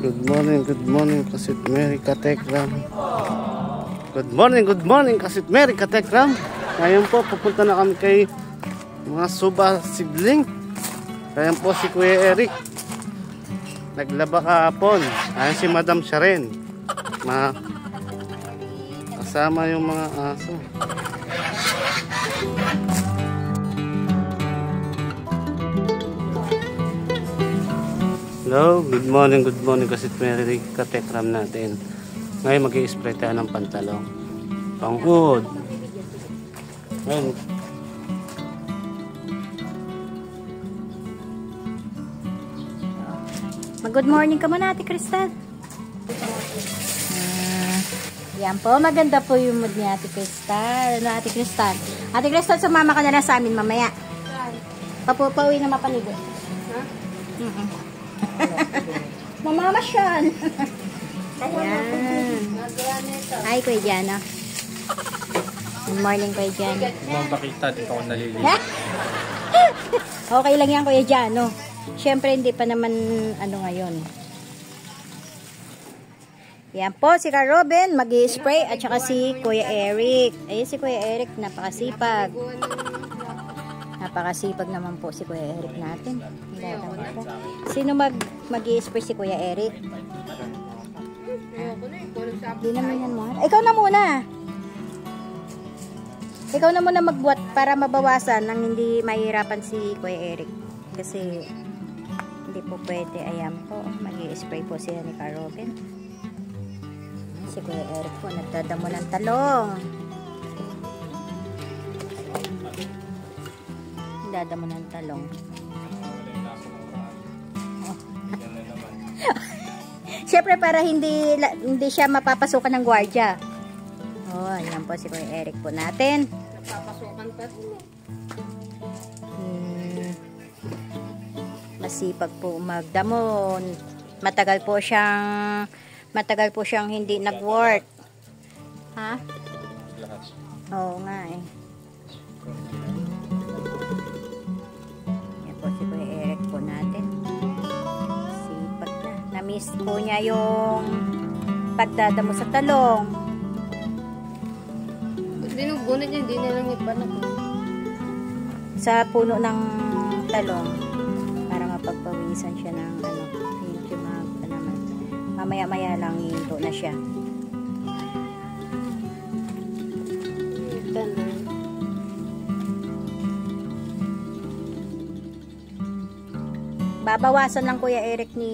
Good morning, good morning, Kasit Mary Katekram. Good morning, good morning, Kasit Mary Katekram. Ngayon po, pupunta na kami kay mga suba sibling. Ngayon po si Kuya Eric. Naglaba kahapon. Ayan si Madam Sharon. Ma kasama yung mga aso. Hello, good morning, good morning kasi Mary katekram natin. Ngayon mag spray tayo ng pantalong. Panghood. Ngayon, Mag-good morning ka muna, Ate Crystal. Ah, yan po, maganda po yung mood ni Ate Crystal. Ano, Ate Crystal? Ate Crystal, sumama ka na lang sa amin mamaya. Papupauwi na mapaligo. Ha? Mm Mamamasyal. Ayan. Ay, Kuya Jana. Good morning, Kuya Jana. Mga bakita, di pa ako naliligo. Okay lang yan, Kuya Jano. Siyempre, hindi pa naman ano ngayon. Yan po, si Ka Robin, mag spray at saka si Kuya Eric. Ayun si Kuya Eric, napakasipag. Napakasipag naman po si Kuya Eric natin. Dadami po. Sino mag mag spray si Kuya Eric? Hindi naman yan mo. Ikaw na muna. Ikaw na muna magbuhat para mabawasan nang hindi mahirapan si Kuya Eric. Kasi hindi po pwede. Ayan po. mag spray po siya ni Ka Robin. Si Kuya Eric po nagdadamo ng talong. Nagdadamo ng talong. Siyempre para hindi hindi siya mapapasukan ng gwardiya. Oh, ayan po si Kuya Eric po natin. Hmm. Masipag po magdamon. Matagal po siyang matagal po siyang hindi nag-work. Ha? Oo nga na. Na-miss po niya yung pagdadamo sa talong. Dinugunit niya, hindi na lang ipanak. sa puno ng talong para mapagpawisan siya ng ano, medyo mag, ano naman. Mamaya maya lang hinto na siya. Babawasan lang Kuya Eric ni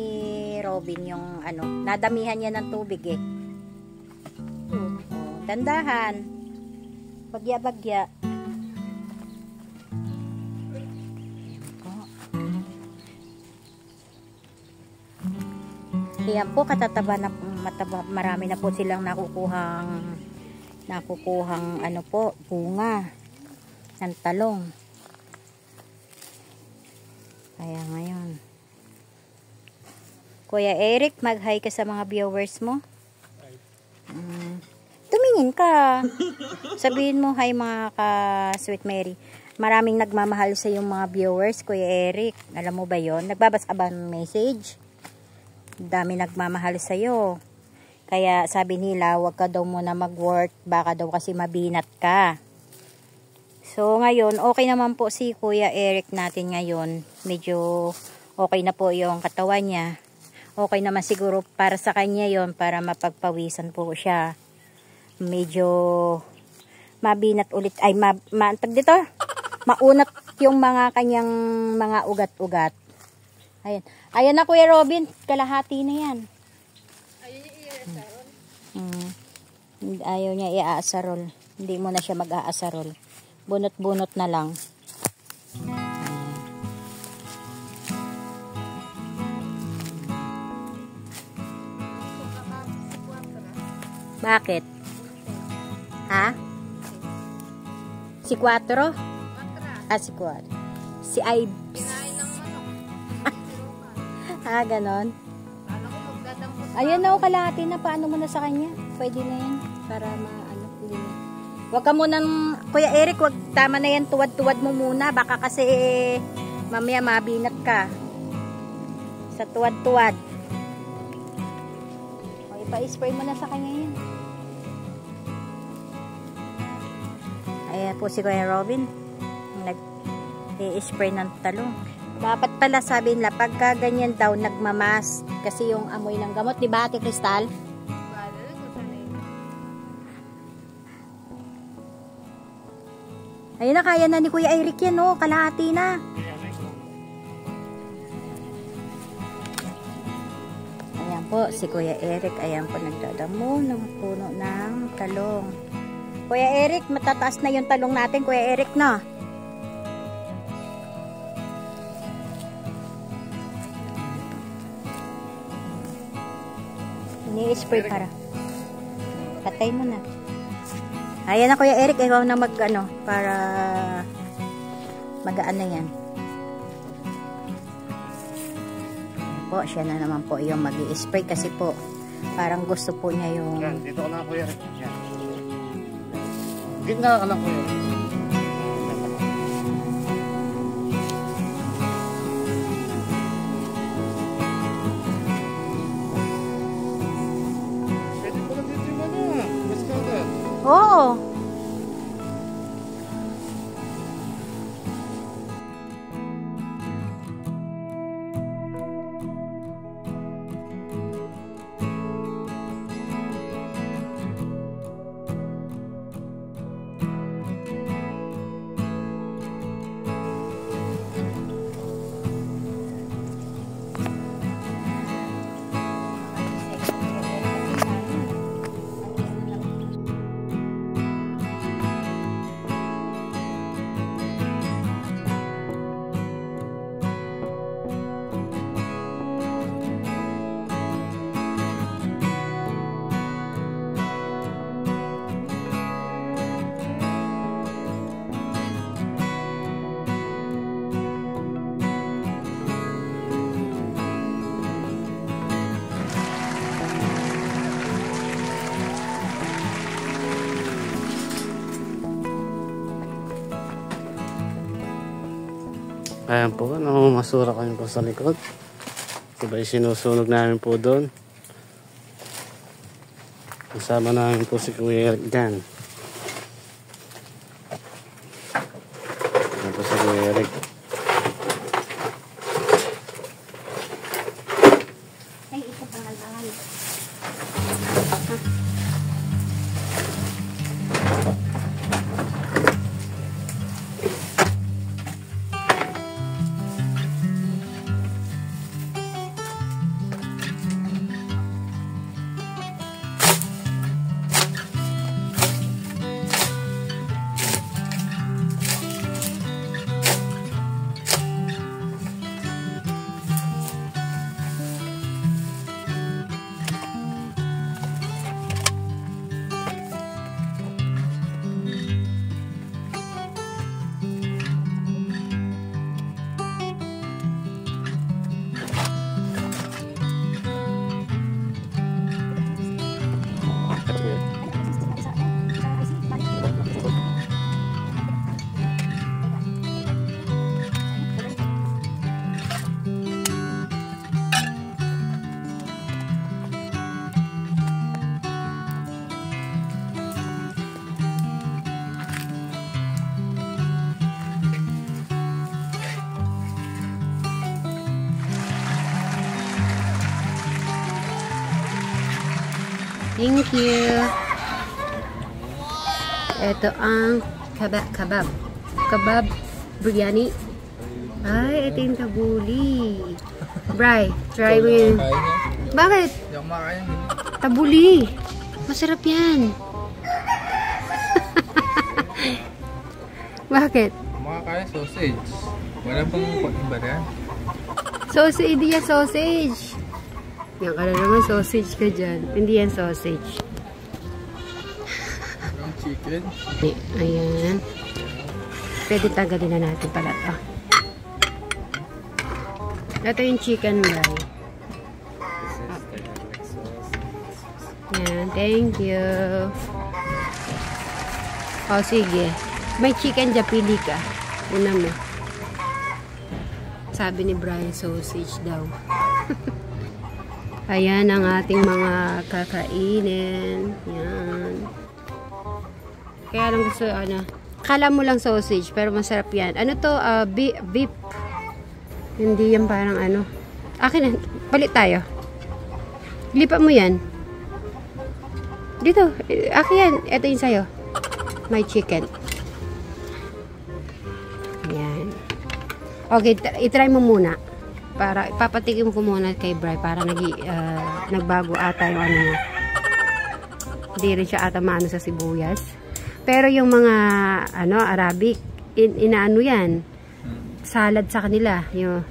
Robin yung ano, nadamihan niya ng tubig eh. Oh, dandahan. Bagya-bagya. Yan po, katataba na, mataba, marami na po silang nakukuhang, nakukuhang ano po, bunga ng talong. Kaya ngayon. Kuya Eric, mag-hi ka sa mga viewers mo. Mm. Tumingin ka. Sabihin mo, hi mga ka Sweet Mary. Maraming nagmamahal sa yung mga viewers, Kuya Eric. Alam mo ba yon? Nagbabasa ka ba ng message? dami nagmamahal sa'yo. Kaya sabi nila, wag ka daw muna mag-work, baka daw kasi mabinat ka. So ngayon, okay naman po si Kuya Eric natin ngayon. Medyo okay na po yung katawan niya. Okay naman siguro para sa kanya yon para mapagpawisan po siya. Medyo mabinat ulit, ay ma, ma dito, maunat yung mga kanyang mga ugat-ugat. Ayan. Ayan na Kuya Robin, kalahati na yan. Hmm. Ayaw niya i-aasarol. Hindi mo na siya mag-aasarol. Bunot-bunot na lang. Bakit? Ha? Si 4? Ah, si 4. Si Ives. Ah, ganon. Ayan na, o kalahati na. Paano mo na sa kanya? Pwede na yan. Para maano. Hindi na. Huwag ka munang, Kuya Eric, wag, tama na yan. Tuwad-tuwad mo muna. Baka kasi mamaya mabinat ka. Sa tuwad-tuwad. ipa-spray mo na sa kanya yan. Ayan po si Kuya Robin. Nag-i-spray ng talong. Dapat pala sabi nila, pagka ganyan daw, nagmamas. Kasi yung amoy ng gamot. Di ba, Ate Crystal? Ayun na, kaya na ni Kuya Eric yan, oh. Kalahati na. Ayan po, si Kuya Eric. Ayan po, nagdadamo ng puno ng talong. Kuya Eric, matataas na yung talong natin, Kuya Eric, no? Ini-spray para. Patay mo na. Ayan na Kuya Eric, ikaw na mag ano, para magaan na yan. Po, siya na naman po yung mag spray kasi po parang gusto po niya yung Yan, dito ka lang kuya. Yan. Gitna ka lang kuya. Pwede Ayan po, namamasura kami po sa likod. Sabay sinusunog namin po doon. Kasama namin po si Kuya Eric dyan. Thank you. Ito ang kebab. Kebab. Kebab biryani. Ay, ito yung tabuli. Bray, try mo yun. Bakit? Hindi ako makain. Tabuli. Masarap yan. Bakit? Makakain sausage. Wala pang iba na. Sausage, hindi yan sausage. Yan ka na naman, sausage ka dyan. Hindi yan sausage. Chicken. Ay, ayan. Pwede tanggalin na natin pala to. Ito yung chicken fry. Yan, thank you. O, sige. May chicken dyan, pili ka. Una mo. Sabi ni Brian, sausage daw. Ayan ang ating mga kakainin. Yan. Kaya lang gusto, ano, kala mo lang sausage, pero masarap yan. Ano to? Bi- beef. Hindi yan parang ano. Akin na, palit tayo. Lipat mo yan. Dito, akin yan. Ito yung sa'yo. My chicken. Yan. Okay, itry mo muna. Para, ipapatikim ko muna kay Bri para nag, ah, nagbago ata yung ano niya. Hindi rin siya ata maano sa sibuyas. Pero yung mga, ano, Arabic, in, inaano yan. Salad sa kanila. Yung,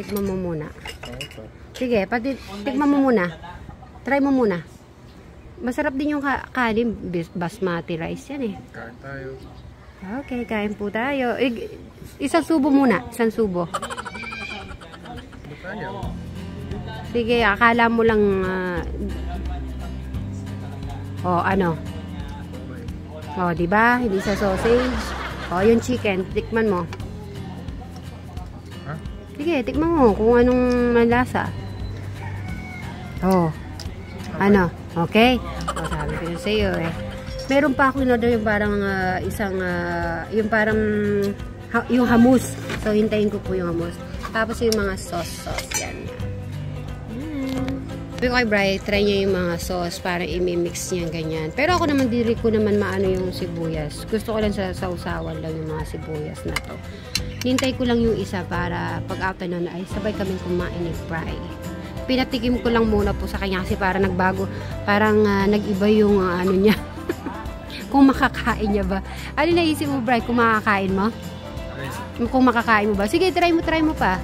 tikman mo muna. Sige, pati, tikman mo muna. Try mo muna. Masarap din yung ka kanin, basmati rice yan eh. Kain tayo. Okay, kain po tayo. Isang subo muna, isang subo. Sige, akala mo lang ah, Oh, ano? Oh, 'di ba? Hindi sa sausage. Oh, yung chicken, tikman mo. Ha? Sige, tikman mo kung anong malasa. Oh. Ano? Okay? Oh, sabi ko yun sa'yo eh. Meron pa ako in-order yung parang ah, isang, ah, yung parang, ha- yung hamus. So, hintayin ko po yung hamus. Tapos yung mga sauce-sauce. Yan. Yan. Sabi ko kay Bri, try niya yung mga sauce para i-mix niya ganyan. Pero ako naman, diri ko naman maano yung sibuyas. Gusto ko lang sa sausawan lang yung mga sibuyas na to. Hintay ko lang yung isa para pag after nun ay sabay kaming kumain ni Bri. Pinatikim ko lang muna po sa kanya kasi para nagbago, parang ah, nag-iba yung ah, ano niya. kung makakain niya ba. Ano naisip mo, Bri, kung makakain mo? Kung makakain mo ba? Sige, try mo, try mo pa.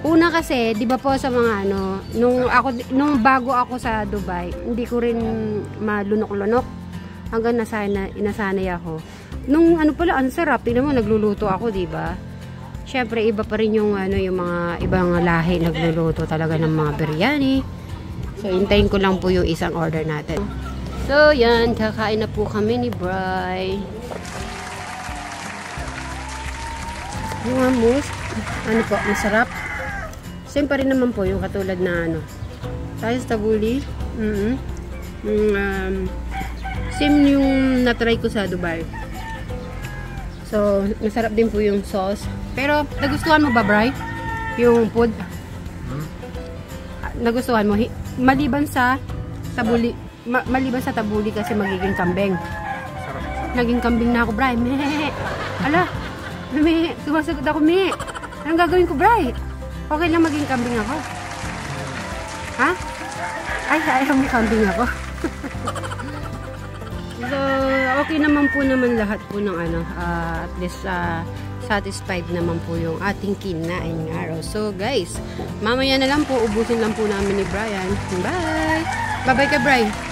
Una kasi, 'di ba po sa mga ano, nung ako nung bago ako sa Dubai, hindi ko rin malunok-lunok hanggang nasana inasanay ako. Nung ano pala, ang sarap, tingnan mo nagluluto ako, 'di ba? Syempre iba pa rin yung ano yung mga ibang lahi nagluluto talaga ng mga biryani. So hintayin ko lang po yung isang order natin. So yan, kakain na po kami ni Bri. Yung hummus, ano po, masarap. Same pa rin naman po yung katulad na ano. Tayo sa tabuli. Mm Yung, um, same yung natry ko sa Dubai. So, masarap din po yung sauce. Pero, nagustuhan mo ba, Bri? Yung food? Hmm? Nagustuhan mo? Maliban sa tabuli, ma- maliban sa tabuli kasi magiging kambing. Naging kambing na ako, Bri. Ala, mehe. Sumasagot ako, mehe. Anong gagawin ko, Bri? Okay lang maging kambing ako. Ha? Ay, ayaw mo kambing ako. so, okay naman po naman lahat po ng ano, ah, at least ah, satisfied naman po yung ating kinain ng araw. So, guys, mamaya na lang po, ubusin lang po namin ni Brian. Bye! Bye-bye ka, Brian.